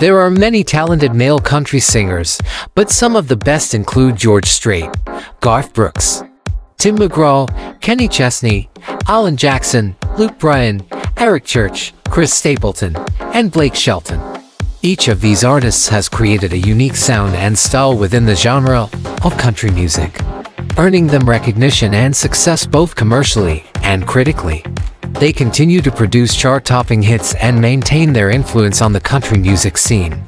There are many talented male country singers, but some of the best include George Strait, Garth Brooks, Tim McGraw, Kenny Chesney, Alan Jackson, Luke Bryan, Eric Church, Chris Stapleton, and Blake Shelton. Each of these artists has created a unique sound and style within the genre of country music, earning them recognition and success both commercially and critically. They continue to produce chart-topping hits and maintain their influence on the country music scene.